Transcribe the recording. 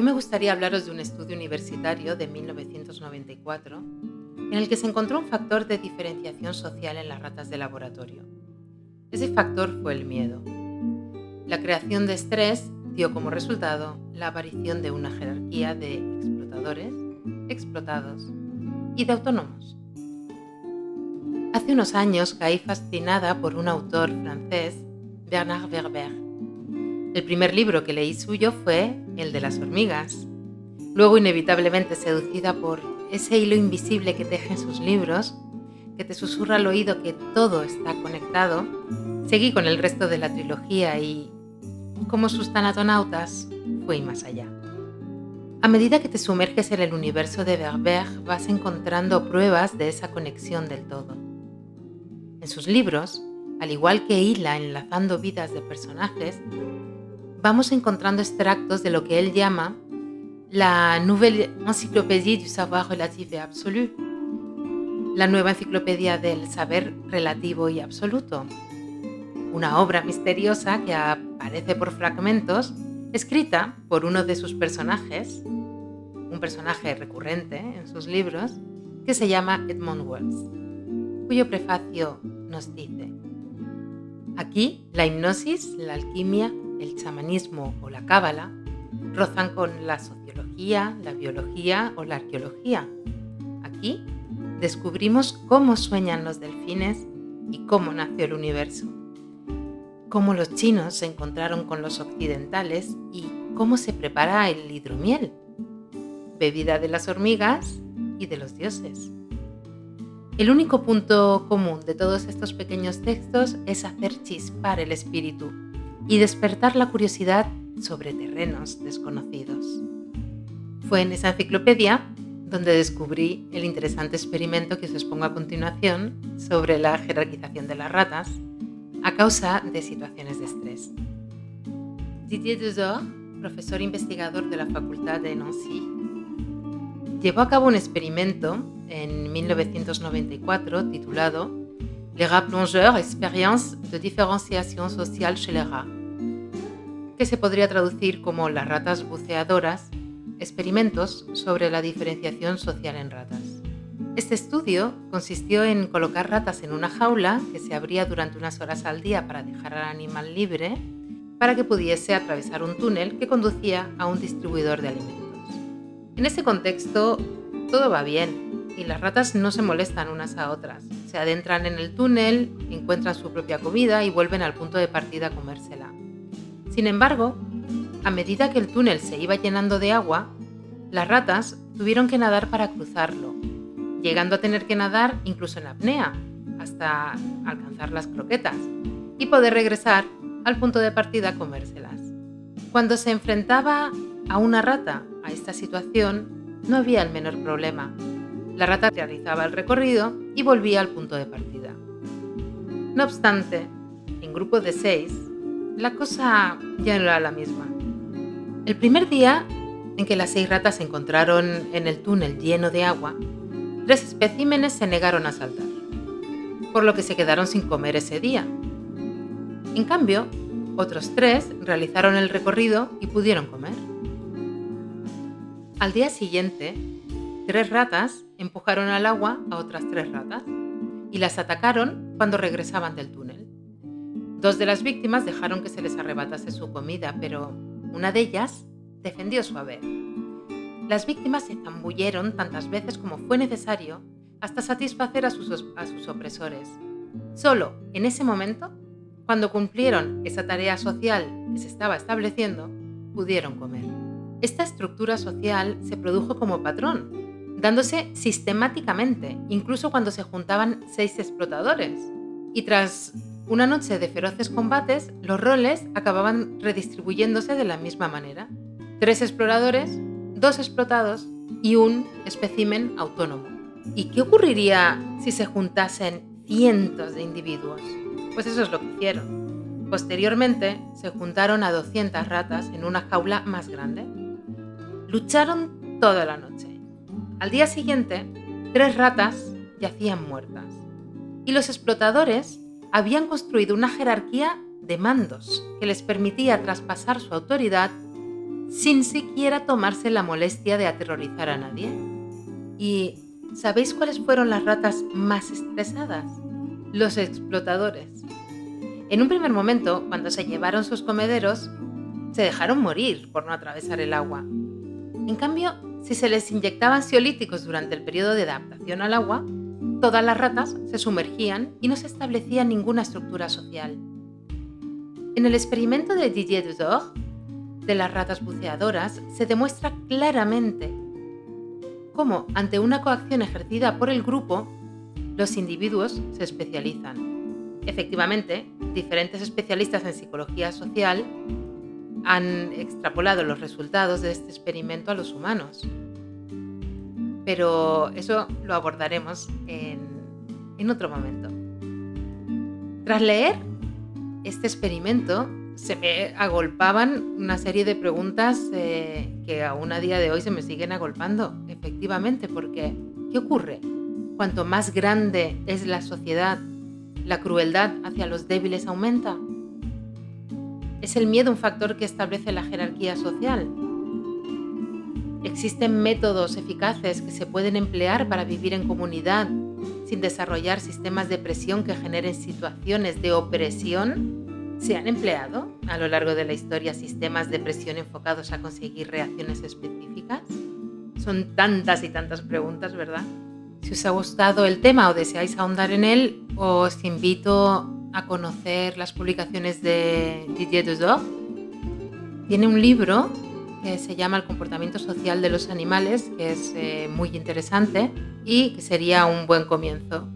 Hoy me gustaría hablaros de un estudio universitario de 1994 en el que se encontró un factor de diferenciación social en las ratas de laboratorio. Ese factor fue el miedo. La creación de estrés dio como resultado la aparición de una jerarquía de explotadores, explotados y de autónomos. Hace unos años caí fascinada por un autor francés, Bernard Werber. El primer libro que leí suyo fue el de las hormigas. Luego, inevitablemente seducida por ese hilo invisible que teje en sus libros, que te susurra al oído que todo está conectado, seguí con el resto de la trilogía y, como sus tanatonautas, fui más allá. A medida que te sumerges en el universo de Werber, vas encontrando pruebas de esa conexión del todo. En sus libros, al igual que hila enlazando vidas de personajes, vamos encontrando extractos de lo que él llama la Nouvelle Encyclopédie du Savoir Relatif et Absolu, la nueva enciclopedia del saber relativo y absoluto, una obra misteriosa que aparece por fragmentos, escrita por uno de sus personajes, un personaje recurrente en sus libros, que se llama Edmund Wells, cuyo prefacio nos dice, aquí la hipnosis, la alquimia, el chamanismo o la cábala rozan con la sociología, la biología o la arqueología. Aquí descubrimos cómo sueñan los delfines y cómo nació el universo, cómo los chinos se encontraron con los occidentales y cómo se prepara el hidromiel, bebida de las hormigas y de los dioses. El único punto común de todos estos pequeños textos es hacer chispar el espíritu y despertar la curiosidad sobre terrenos desconocidos. Fue en esa enciclopedia donde descubrí el interesante experimento que os expongo a continuación sobre la jerarquización de las ratas a causa de situaciones de estrés. Didier Dezor, profesor investigador de la Facultad de Nancy, llevó a cabo un experimento en 1994 titulado Les rats plongeurs, expérience de différenciation sociale chez les rats que se podría traducir como las ratas buceadoras, experimentos sobre la diferenciación social en ratas. Este estudio consistió en colocar ratas en una jaula que se abría durante unas horas al día para dejar al animal libre para que pudiese atravesar un túnel que conducía a un distribuidor de alimentos. En ese contexto, todo va bien y las ratas no se molestan unas a otras. Se adentran en el túnel, encuentran su propia comida y vuelven al punto de partida a comérsela. Sin embargo, a medida que el túnel se iba llenando de agua, las ratas tuvieron que nadar para cruzarlo, llegando a tener que nadar incluso en apnea, hasta alcanzar las croquetas, y poder regresar al punto de partida a comérselas. Cuando se enfrentaba a una rata a esta situación, no había el menor problema. La rata realizaba el recorrido y volvía al punto de partida. No obstante, en grupos de seis, la cosa ya no era la misma. El primer día en que las seis ratas se encontraron en el túnel lleno de agua, tres especímenes se negaron a saltar, por lo que se quedaron sin comer ese día. En cambio, otros tres realizaron el recorrido y pudieron comer. Al día siguiente, tres ratas empujaron al agua a otras tres ratas y las atacaron cuando regresaban del túnel. Dos de las víctimas dejaron que se les arrebatase su comida, pero una de ellas defendió su haber. Las víctimas se zambulleron tantas veces como fue necesario hasta satisfacer a sus, a sus opresores. Solo en ese momento, cuando cumplieron esa tarea social que se estaba estableciendo, pudieron comer. Esta estructura social se produjo como patrón, dándose sistemáticamente, incluso cuando se juntaban seis explotadores. Y tras una noche de feroces combates, los roles acababan redistribuyéndose de la misma manera. Tres exploradores, dos explotados y un espécimen autónomo. ¿Y qué ocurriría si se juntasen cientos de individuos? Pues eso es lo que hicieron. Posteriormente se juntaron a 200 ratas en una jaula más grande. Lucharon toda la noche. Al día siguiente, tres ratas yacían muertas. Y los explotadores habían construido una jerarquía de mandos que les permitía traspasar su autoridad sin siquiera tomarse la molestia de aterrorizar a nadie. ¿Y sabéis cuáles fueron las ratas más estresadas? Los explotadores. En un primer momento, cuando se llevaron sus comederos, se dejaron morir por no atravesar el agua. En cambio, si se les inyectaba ansiolíticos durante el periodo de adaptación al agua, todas las ratas se sumergían y no se establecía ninguna estructura social. En el experimento de Didier Dudor, de las ratas buceadoras, se demuestra claramente cómo, ante una coacción ejercida por el grupo, los individuos se especializan. Efectivamente, diferentes especialistas en psicología social han extrapolado los resultados de este experimento a los humanos. Pero eso lo abordaremos en, otro momento. Tras leer este experimento, se me agolpaban una serie de preguntas eh, que aún a día de hoy se me siguen agolpando, efectivamente, porque ¿qué ocurre? Cuanto más grande es la sociedad, la crueldad hacia los débiles aumenta. ¿Es el miedo un factor que establece la jerarquía social? ¿Existen métodos eficaces que se pueden emplear para vivir en comunidad sin desarrollar sistemas de presión que generen situaciones de opresión? ¿Se han empleado a lo largo de la historia sistemas de presión enfocados a conseguir reacciones específicas? Son tantas y tantas preguntas, ¿verdad? Si os ha gustado el tema o deseáis ahondar en él, os invito a conocer las publicaciones de Didier Dusdorf. Tiene un libro que se llama El comportamiento social de los animales, que es eh, muy interesante y que sería un buen comienzo.